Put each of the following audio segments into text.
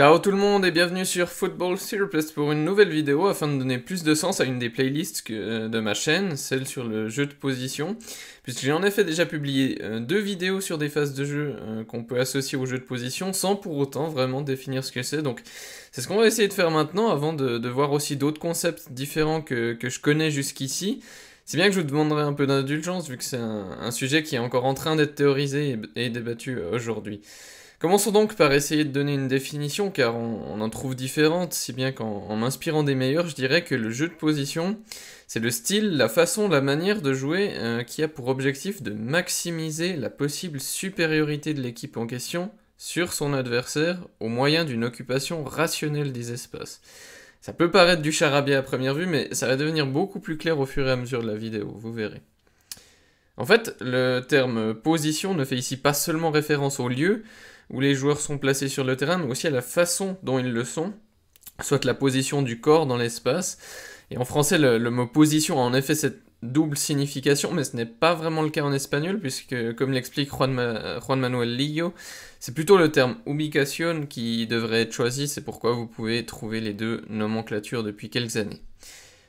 Ciao tout le monde et bienvenue sur Football Therapist pour une nouvelle vidéo afin de donner plus de sens à une des playlists euh, de ma chaîne, celle sur le jeu de position, puisque j'ai en effet déjà publié euh, deux vidéos sur des phases de jeu euh, qu'on peut associer au jeu de position sans pour autant vraiment définir ce que c'est. Donc c'est ce qu'on va essayer de faire maintenant avant de, voir aussi d'autres concepts différents que, je connais jusqu'ici. Si bien que je vous demanderai un peu d'indulgence vu que c'est un, sujet qui est encore en train d'être théorisé et débattu aujourd'hui. Commençons donc par essayer de donner une définition, car on, en trouve différentes, si bien qu'en m'inspirant des meilleurs, je dirais que le jeu de position, c'est le style, la façon, la manière de jouer euh, qui a pour objectif de maximiser la possible supériorité de l'équipe en question sur son adversaire au moyen d'une occupation rationnelle des espaces. Ça peut paraître du charabia à première vue, mais ça va devenir beaucoup plus clair au fur et à mesure de la vidéo, vous verrez. En fait, le terme position ne fait ici pas seulement référence au lieu, où les joueurs sont placés sur le terrain, mais aussi à la façon dont ils le sont, soit la position du corps dans l'espace. Et en français, le, mot position a en effet cette double signification, mais ce n'est pas vraiment le cas en espagnol, puisque, comme l'explique Juan, Manuel Lillo, c'est plutôt le terme ubicación qui devrait être choisi, c'est pourquoi vous pouvez trouver les deux nomenclatures depuis quelques années.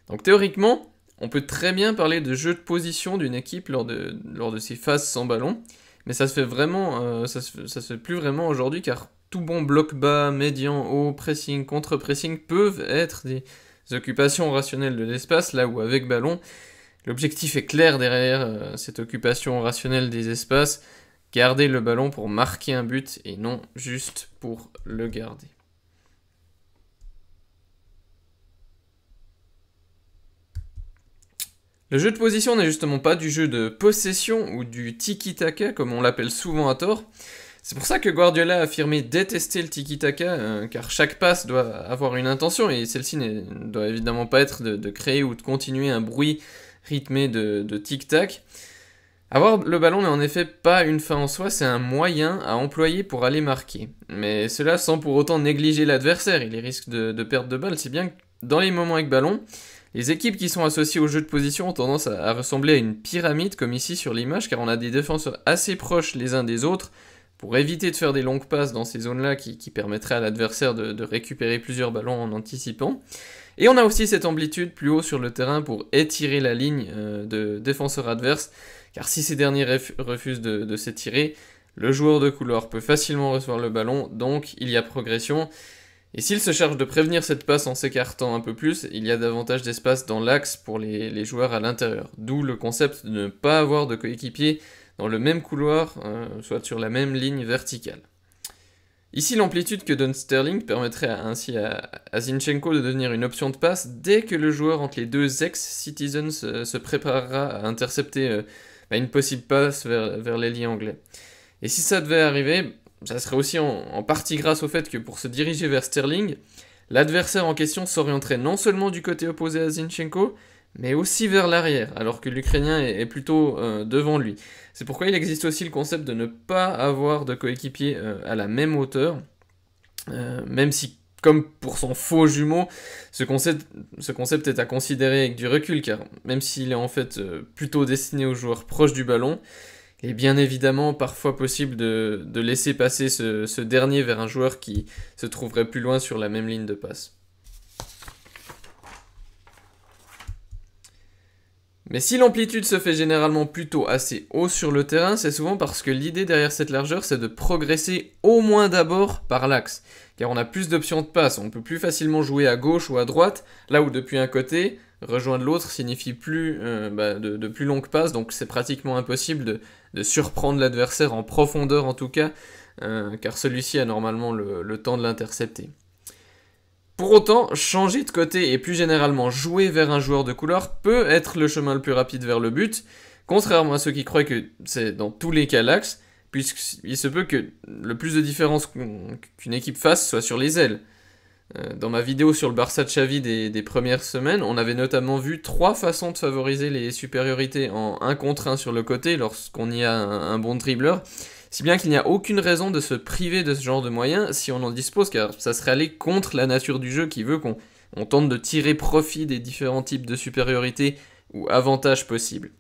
Donc théoriquement, on peut très bien parler de jeu de position d'une équipe lors de, lors de ses phases sans ballon, mais ça se fait vraiment, euh, ça, se, fait plus vraiment aujourd'hui car tout bon bloc bas, médian, haut, pressing, contre-pressing peuvent être des occupations rationnelles de l'espace, là où avec ballon, l'objectif est clair derrière euh, cette occupation rationnelle des espaces, garder le ballon pour marquer un but et non juste pour le garder. Le jeu de position n'est justement pas du jeu de possession ou du tiki-taka comme on l'appelle souvent à tort. C'est pour ça que Guardiola a affirmé détester le tiki-taka, euh, car chaque passe doit avoir une intention, et celle-ci ne doit évidemment pas être de, créer ou de continuer un bruit rythmé de, tic-tac. Avoir le ballon n'est en effet pas une fin en soi, c'est un moyen à employer pour aller marquer. Mais cela sans pour autant négliger l'adversaire, il risque de, de perdre de balles, si bien que dans les moments avec ballon, les équipes qui sont associées au jeu de position ont tendance à, ressembler à une pyramide, comme ici sur l'image, car on a des défenseurs assez proches les uns des autres, pour éviter de faire des longues passes dans ces zones-là qui, permettraient à l'adversaire de, récupérer plusieurs ballons en anticipant. Et on a aussi cette amplitude plus haut sur le terrain pour étirer la ligne euh, de défenseurs adverses, car si ces derniers refusent de, de s'étirer, le joueur de couloir peut facilement recevoir le ballon, donc il y a progression. Et s'il se charge de prévenir cette passe en s'écartant un peu plus, il y a davantage d'espace dans l'axe pour les, joueurs à l'intérieur. D'où le concept de ne pas avoir de coéquipier dans le même couloir, hein, soit sur la même ligne verticale. Ici, l'amplitude que donne Sterling permettrait ainsi à, Zinchenko de devenir une option de passe dès que le joueur entre les deux ex-Citizens se préparera à intercepter euh, bah, une possible passe vers, vers l'ailier anglais. Et si ça devait arriver, ça serait aussi en, partie grâce au fait que pour se diriger vers Sterling, l'adversaire en question s'orienterait non seulement du côté opposé à Zinchenko, mais aussi vers l'arrière, alors que l'Ukrainien est, plutôt euh, devant lui. C'est pourquoi il existe aussi le concept de ne pas avoir de coéquipier euh, à la même hauteur, euh, même si, comme pour son faux jumeau, ce concept, ce concept est à considérer avec du recul, car même s'il est en fait plutôt destiné aux joueurs proches du ballon, et bien évidemment parfois possible de, laisser passer ce, dernier vers un joueur qui se trouverait plus loin sur la même ligne de passe. Mais si l'amplitude se fait généralement plutôt assez haut sur le terrain, c'est souvent parce que l'idée derrière cette largeur, c'est de progresser au moins d'abord par l'axe. Car on a plus d'options de passe, on peut plus facilement jouer à gauche ou à droite, là où depuis un côté, rejoindre l'autre signifie plus euh, bah, de, plus longues passes, donc c'est pratiquement impossible de, surprendre l'adversaire en profondeur en tout cas, euh, car celui-ci a normalement le, temps de l'intercepter. Pour autant, changer de côté et plus généralement jouer vers un joueur de couleur peut être le chemin le plus rapide vers le but, contrairement à ceux qui croient que c'est dans tous les cas l'axe, puisqu'il se peut que le plus de différence qu'une équipe fasse soit sur les ailes. Euh, dans ma vidéo sur le Barça de Xavi des, premières semaines, on avait notamment vu trois façons de favoriser les supériorités en 1 contre 1 sur le côté lorsqu'on y a un, bon dribbleur. Si bien qu'il n'y a aucune raison de se priver de ce genre de moyens si on en dispose, car ça serait aller contre la nature du jeu qui veut qu'on tente de tirer profit des différents types de supériorités ou avantages possibles.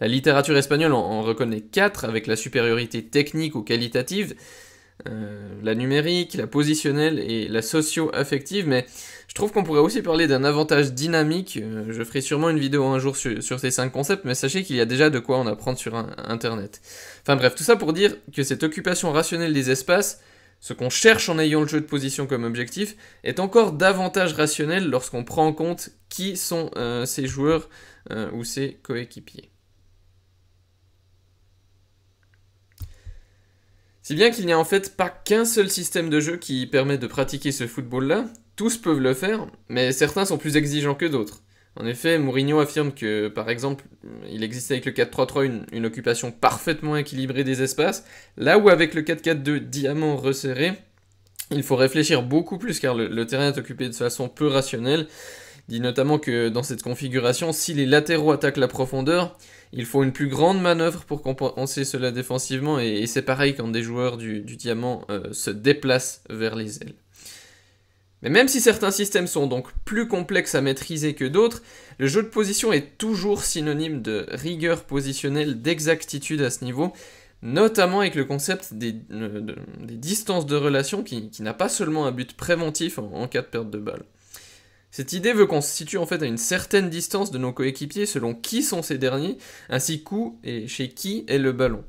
La littérature espagnole en, en reconnaît quatre avec la supériorité technique ou qualitative, la numérique, la positionnelle et la socio-affective, mais je trouve qu'on pourrait aussi parler d'un avantage dynamique. je ferai sûrement une vidéo un jour sur, ces cinq concepts, mais sachez qu'il y a déjà de quoi en apprendre sur Internet. Enfin bref, tout ça pour dire que cette occupation rationnelle des espaces, ce qu'on cherche en ayant le jeu de position comme objectif, est encore davantage rationnel lorsqu'on prend en compte qui sont ces joueurs ou ses coéquipiers. Si bien qu'il n'y a en fait pas qu'un seul système de jeu qui permet de pratiquer ce football-là, tous peuvent le faire, mais certains sont plus exigeants que d'autres. En effet, Mourinho affirme que, par exemple, il existe avec le 4-3-3 une, occupation parfaitement équilibrée des espaces, là où avec le 4-4-2 diamant resserré, il faut réfléchir beaucoup plus car le, terrain est occupé de façon peu rationnelle. Dit notamment que dans cette configuration, si les latéraux attaquent la profondeur, il faut une plus grande manœuvre pour compenser cela défensivement, et, c'est pareil quand des joueurs du, diamant euh, se déplacent vers les ailes. Mais même si certains systèmes sont donc plus complexes à maîtriser que d'autres, le jeu de position est toujours synonyme de rigueur positionnelle, d'exactitude à ce niveau, notamment avec le concept des, distances de relation qui, n'a pas seulement un but préventif en cas de perte de balle. Cette idée veut qu'on se situe en fait à une certaine distance de nos coéquipiers selon qui sont ces derniers, ainsi qu'où et chez qui est le ballon.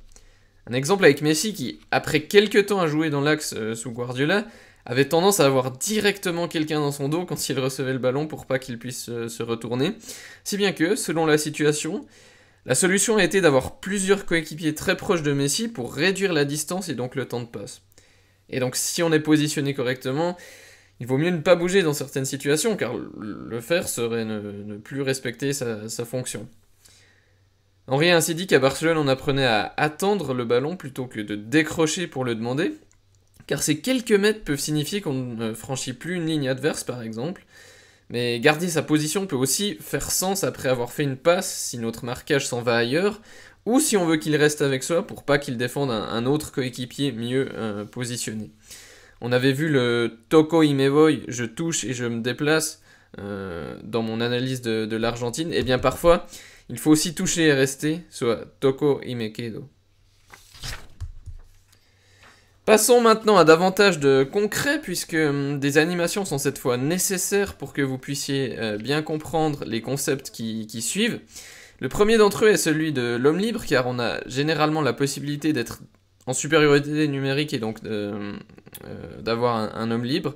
Un exemple avec Messi qui, après quelques temps à jouer dans l'axe euh, sous Guardiola, avait tendance à avoir directement quelqu'un dans son dos quand il recevait le ballon pour pas qu'il puisse euh, se retourner, si bien que, selon la situation, la solution a été d'avoir plusieurs coéquipiers très proches de Messi pour réduire la distance et donc le temps de passe. Et donc si on est positionné correctement, il vaut mieux ne pas bouger dans certaines situations, car le faire serait ne, plus respecter sa, fonction. Henri a ainsi dit qu'à Barcelone, on apprenait à attendre le ballon plutôt que de décrocher pour le demander, car ces quelques mètres peuvent signifier qu'on ne franchit plus une ligne adverse, par exemple. Mais garder sa position peut aussi faire sens après avoir fait une passe si notre marquage s'en va ailleurs, ou si on veut qu'il reste avec soi pour pas qu'il défende un, autre coéquipier mieux euh, positionné. On avait vu le Toko Imevoy, je touche et je me déplace euh, dans mon analyse de, l'Argentine. Et eh bien parfois, il faut aussi toucher et rester, soit Toko Imekedo. Passons maintenant à davantage de concret, puisque hum, des animations sont cette fois nécessaires pour que vous puissiez euh, bien comprendre les concepts qui, suivent. Le premier d'entre eux est celui de l'homme libre, car on a généralement la possibilité d'être en supériorité numérique et donc euh, d'avoir un, homme libre.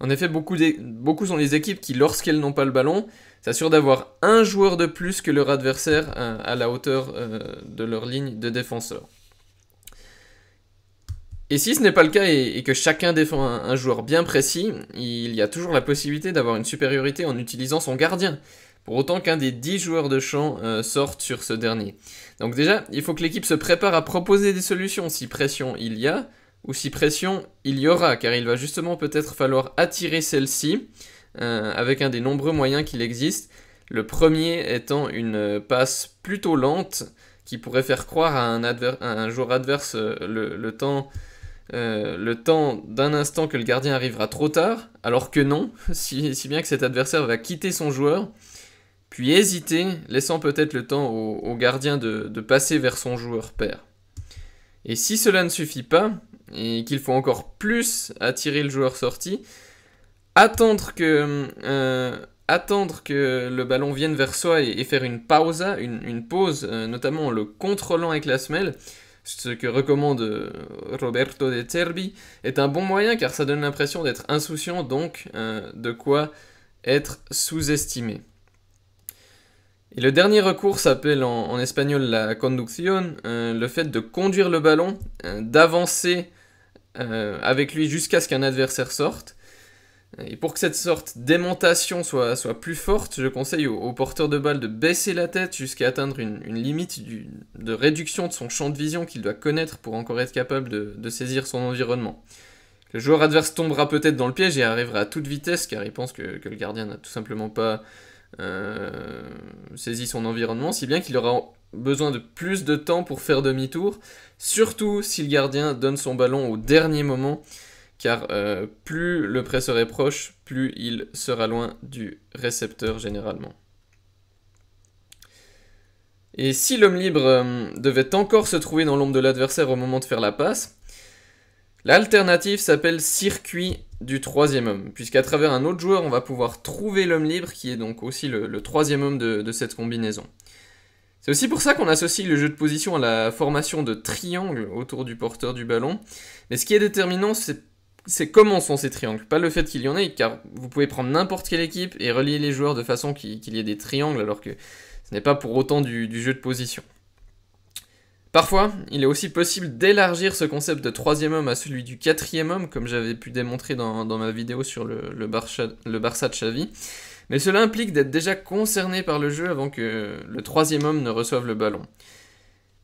En effet, beaucoup, sont les équipes qui, lorsqu'elles n'ont pas le ballon, s'assurent d'avoir un joueur de plus que leur adversaire euh, à la hauteur euh, de leur ligne de défenseur. Et si ce n'est pas le cas et, que chacun défend un, joueur bien précis, il y a toujours la possibilité d'avoir une supériorité en utilisant son gardien pour autant qu'un des 10 joueurs de champ sorte sur ce dernier. Donc déjà, il faut que l'équipe se prépare à proposer des solutions si pression il y a, ou si pression il y aura, car il va justement peut-être falloir attirer celle-ci euh, avec un des nombreux moyens qu'il existe. Le premier étant une passe plutôt lente qui pourrait faire croire à un, joueur adverse euh, le, temps, le temps d'un instant que le gardien arrivera trop tard, alors que non, si bien que cet adversaire va quitter son joueur puis hésiter, laissant peut-être le temps au, gardien de, passer vers son joueur père. Et si cela ne suffit pas, et qu'il faut encore plus attirer le joueur sorti, attendre que, euh, attendre que le ballon vienne vers soi et, faire une pausa, une, pause, euh, notamment en le contrôlant avec la semelle, ce que recommande euh, Roberto de Cerbi, est un bon moyen car ça donne l'impression d'être insouciant, donc de quoi être sous-estimé. Et le dernier recours s'appelle en, espagnol la conducción, euh, le fait de conduire le ballon, euh, d'avancer euh, avec lui jusqu'à ce qu'un adversaire sorte. Et pour que cette sorte d'aimantation soit, plus forte, je conseille au, porteur de balle de baisser la tête jusqu'à atteindre une, limite de réduction de son champ de vision qu'il doit connaître pour encore être capable de, saisir son environnement. Le joueur adverse tombera peut-être dans le piège et arrivera à toute vitesse car il pense que, le gardien n'a tout simplement pas saisit son environnement, si bien qu'il aura besoin de plus de temps pour faire demi-tour, surtout si le gardien donne son ballon au dernier moment, car euh, plus le presseur est proche, plus il sera loin du récepteur généralement. Et si l'homme libre euh, devait encore se trouver dans l'ombre de l'adversaire au moment de faire la passe, L'alternative s'appelle circuit du troisième homme, puisqu'à travers un autre joueur, on va pouvoir trouver l'homme libre, qui est donc aussi le, troisième homme de, cette combinaison. C'est aussi pour ça qu'on associe le jeu de position à la formation de triangles autour du porteur du ballon. Mais ce qui est déterminant, c'est comment sont ces triangles, pas le fait qu'il y en ait, car vous pouvez prendre n'importe quelle équipe et relier les joueurs de façon qu'il y ait des triangles, alors que ce n'est pas pour autant du jeu de position. Parfois, il est aussi possible d'élargir ce concept de troisième homme à celui du quatrième homme, comme j'avais pu démontrer dans, ma vidéo sur le, le, Barça, de Xavi. Mais cela implique d'être déjà concerné par le jeu avant que le troisième homme ne reçoive le ballon.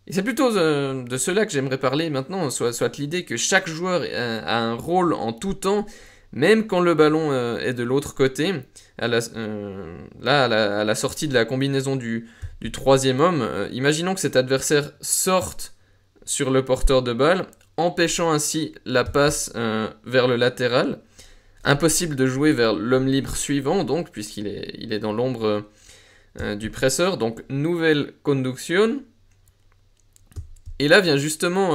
Et c'est plutôt euh, de, cela que j'aimerais parler maintenant, soit, soit l'idée que chaque joueur a, un rôle en tout temps, même quand le ballon euh, est de l'autre côté. Euh, là, à la, sortie de la combinaison du, troisième homme, euh, imaginons que cet adversaire sorte sur le porteur de balle, empêchant ainsi la passe vers le latéral. Impossible de jouer vers l'homme libre suivant, donc, puisqu'il est, il est dans l'ombre du presseur. Donc, nouvelle conduction. Et là vient justement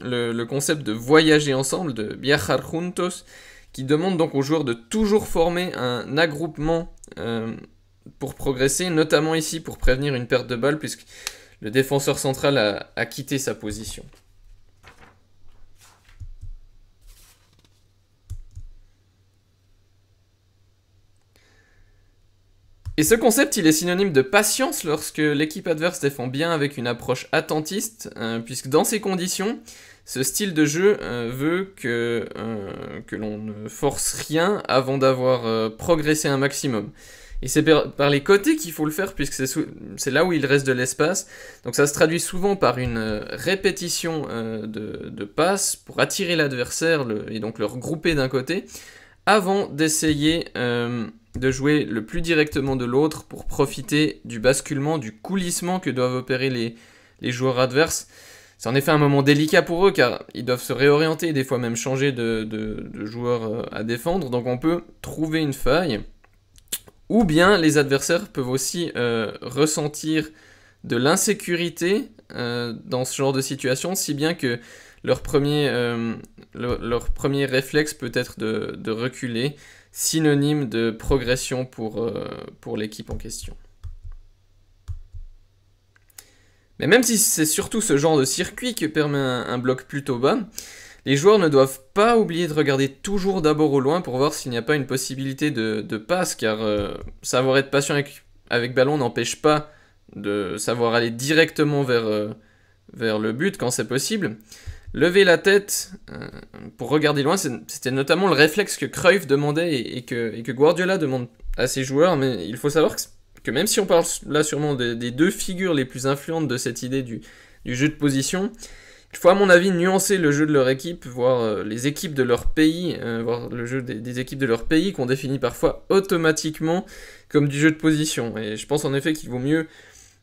le, le, concept de voyager ensemble, de viajar juntos, qui demande donc aux joueurs de toujours former un agroupement pour progresser, notamment ici pour prévenir une perte de balle, puisque le défenseur central a, quitté sa position. Et ce concept, il est synonyme de patience lorsque l'équipe adverse défend bien avec une approche attentiste, euh, puisque dans ces conditions, ce style de jeu euh, veut que, euh, que l'on ne force rien avant d'avoir progressé un maximum. Et c'est par, les côtés qu'il faut le faire, puisque c'est là où il reste de l'espace. Donc ça se traduit souvent par une euh, répétition euh, de, passes pour attirer l'adversaire et donc le regrouper d'un côté, avant d'essayer euh, de jouer le plus directement de l'autre pour profiter du basculement, du coulissement que doivent opérer les, joueurs adverses. C'est en effet un moment délicat pour eux car ils doivent se réorienter et des fois même changer de, de joueurs à défendre. Donc on peut trouver une faille ou bien les adversaires peuvent aussi euh, ressentir de l'insécurité euh, dans ce genre de situation, si bien que leur premier, euh, leur premier réflexe peut être de, de reculer, synonyme de progression pour, pour l'équipe en question. Mais même si c'est surtout ce genre de circuit que permet un bloc plutôt bas, les joueurs ne doivent pas oublier de regarder toujours d'abord au loin pour voir s'il n'y a pas une possibilité de, passe, car euh, savoir être patient avec, ballon n'empêche pas de savoir aller directement vers, euh, le but quand c'est possible. Lever la tête euh, pour regarder loin, c'était notamment le réflexe que Cruyff demandait et, que, et, que, Guardiola demande à ses joueurs, mais il faut savoir que, même si on parle là sûrement des, deux figures les plus influentes de cette idée du, jeu de position, il faut à mon avis nuancer le jeu de leur équipe, voir euh, les équipes de leur pays, euh, voir le jeu des, équipes de leur pays qu'on définit parfois automatiquement comme du jeu de position. Et je pense en effet qu'il vaut mieux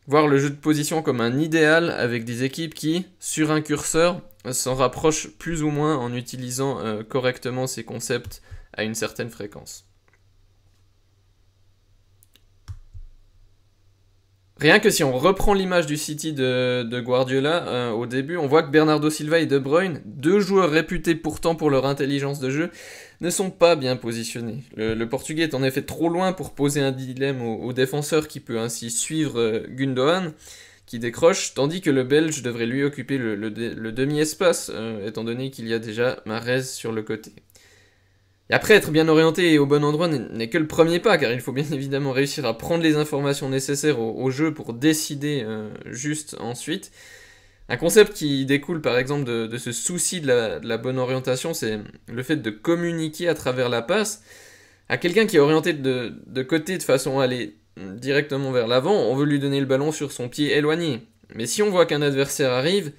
voir le jeu de position comme un idéal avec des équipes qui, sur un curseur, s'en rapprochent plus ou moins en utilisant euh, correctement ces concepts à une certaine fréquence. Rien que si on reprend l'image du City de, Guardiola, euh, au début, on voit que Bernardo Silva et De Bruyne, deux joueurs réputés pourtant pour leur intelligence de jeu, ne sont pas bien positionnés. Le, Portugais est en effet trop loin pour poser un dilemme au, défenseur qui peut ainsi suivre euh, Gundogan, qui décroche, tandis que le Belge devrait lui occuper le, demi-espace, euh, étant donné qu'il y a déjà Marez sur le côté. Et après, être bien orienté et au bon endroit n'est que le premier pas, car il faut bien évidemment réussir à prendre les informations nécessaires au, jeu pour décider euh, juste ensuite. Un concept qui découle par exemple de, ce souci de la, bonne orientation, c'est le fait de communiquer à travers la passe. À quelqu'un qui est orienté de, de côté de façon à aller directement vers l'avant, on veut lui donner le ballon sur son pied éloigné. Mais si on voit qu'un adversaire arrive,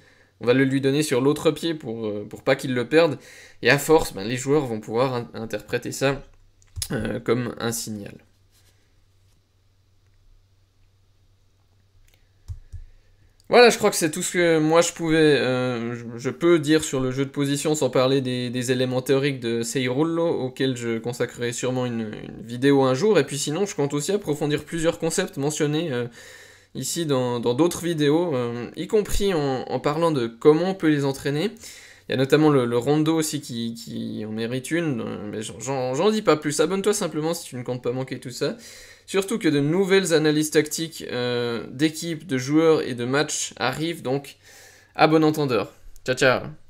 on va le lui donner sur l'autre pied pour, euh, pour pas qu'il le perde. Et à force, ben, les joueurs vont pouvoir interpréter ça euh, comme un signal. Voilà, je crois que c'est tout ce que moi je pouvais, euh, je, peux dire sur le jeu de position sans parler des, éléments théoriques de Seirullo, auxquels je consacrerai sûrement une, vidéo un jour. Et puis sinon, je compte aussi approfondir plusieurs concepts mentionnés ici dans d'autres vidéos, y compris en, parlant de comment on peut les entraîner. Il y a notamment le, Rondo aussi qui, en mérite une, mais j'en dis pas plus. Abonne-toi simplement si tu ne comptes pas manquer tout ça. Surtout que de nouvelles analyses tactiques d'équipes, de joueurs et de matchs arrivent, donc à bon entendeur. Ciao ciao